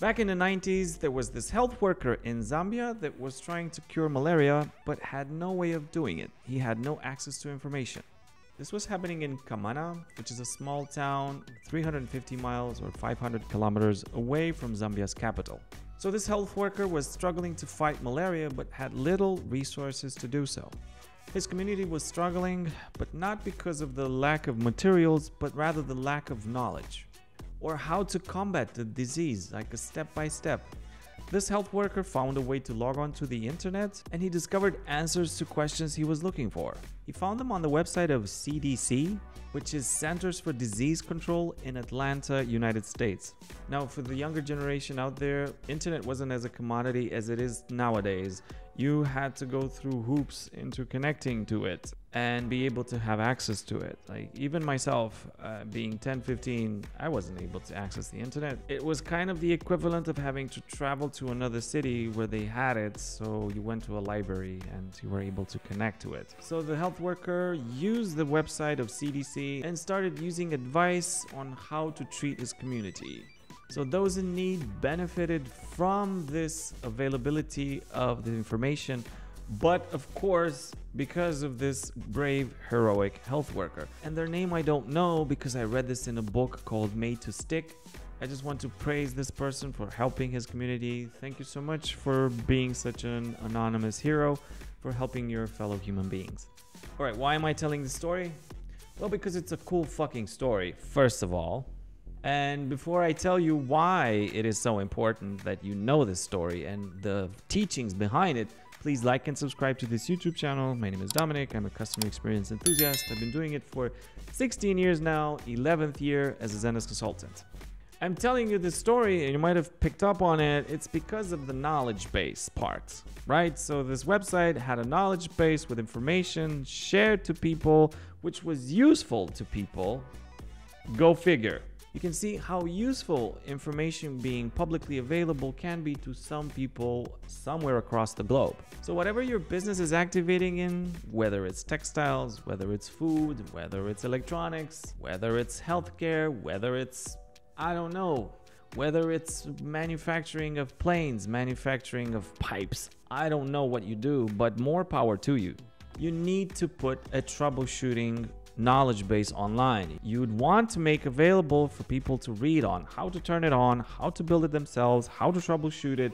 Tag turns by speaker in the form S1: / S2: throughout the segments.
S1: Back in the 90s, there was this health worker in Zambia that was trying to cure malaria but had no way of doing it. He had no access to information. This was happening in Kamana, which is a small town 350 miles or 500 kilometers away from Zambia's capital. So, this health worker was struggling to fight malaria but had little resources to do so. His community was struggling, but not because of the lack of materials, but rather the lack of knowledge or how to combat the disease, like a step by step. This health worker found a way to log on to the internet and he discovered answers to questions he was looking for. He found them on the website of CDC, which is Centers for Disease Control in Atlanta, United States. Now, for the younger generation out there, internet wasn't as a commodity as it is nowadays you had to go through hoops into connecting to it and be able to have access to it. Like even myself, uh, being 10, 15, I wasn't able to access the internet. It was kind of the equivalent of having to travel to another city where they had it. So you went to a library and you were able to connect to it. So the health worker used the website of CDC and started using advice on how to treat his community. So those in need benefited from this availability of the information, but of course, because of this brave, heroic health worker. And their name I don't know because I read this in a book called Made to Stick. I just want to praise this person for helping his community. Thank you so much for being such an anonymous hero, for helping your fellow human beings. All right, why am I telling this story? Well, because it's a cool fucking story, first of all. And before I tell you why it is so important that you know this story and the teachings behind it, please like and subscribe to this YouTube channel. My name is Dominic. I'm a customer experience enthusiast. I've been doing it for 16 years now, 11th year as a Zendesk consultant. I'm telling you this story, and you might have picked up on it. It's because of the knowledge base part, right? So, this website had a knowledge base with information shared to people, which was useful to people. Go figure you can see how useful information being publicly available can be to some people somewhere across the globe. So, whatever your business is activating in, whether it's textiles, whether it's food, whether it's electronics, whether it's healthcare, whether it's, I don't know, whether it's manufacturing of planes, manufacturing of pipes, I don't know what you do, but more power to you. You need to put a troubleshooting knowledge base online. You'd want to make available for people to read on how to turn it on, how to build it themselves, how to troubleshoot it,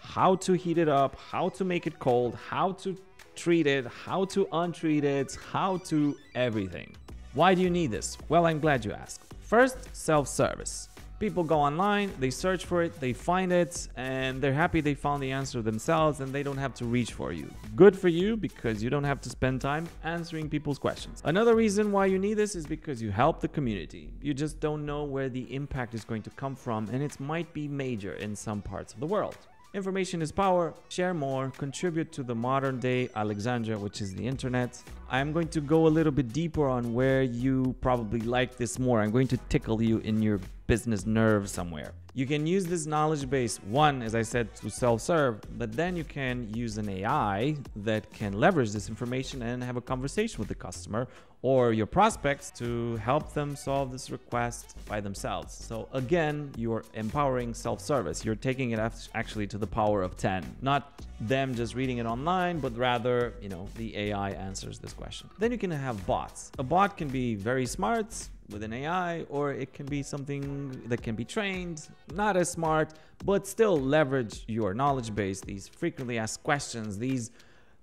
S1: how to heat it up, how to make it cold, how to treat it, how to untreat it, how to everything. Why do you need this? Well, I'm glad you asked. First, self service. People go online, they search for it, they find it, and they're happy they found the answer themselves and they don't have to reach for you. Good for you because you don't have to spend time answering people's questions. Another reason why you need this is because you help the community. You just don't know where the impact is going to come from, and it might be major in some parts of the world. Information is power. Share more, contribute to the modern day Alexandria, which is the internet. I'm going to go a little bit deeper on where you probably like this more. I'm going to tickle you in your business nerve somewhere. You can use this knowledge base, one, as I said, to self serve, but then you can use an AI that can leverage this information and have a conversation with the customer or your prospects to help them solve this request by themselves. So, again, you're empowering self service. You're taking it actually to the power of 10. Not them just reading it online, but rather, you know, the AI answers this question. Then you can have bots. A bot can be very smart, with an AI, or it can be something that can be trained, not as smart, but still leverage your knowledge base, these frequently asked questions, these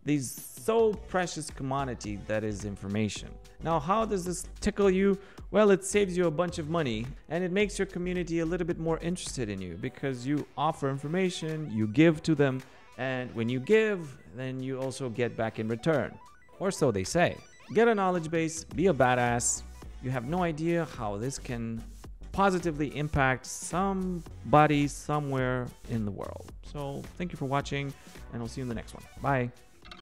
S1: these so precious commodity that is information. Now, how does this tickle you? Well, it saves you a bunch of money and it makes your community a little bit more interested in you because you offer information, you give to them, and when you give, then you also get back in return. Or so they say. Get a knowledge base, be a badass, you have no idea how this can positively impact somebody somewhere in the world. So, thank you for watching, and I'll see you in the next one. Bye.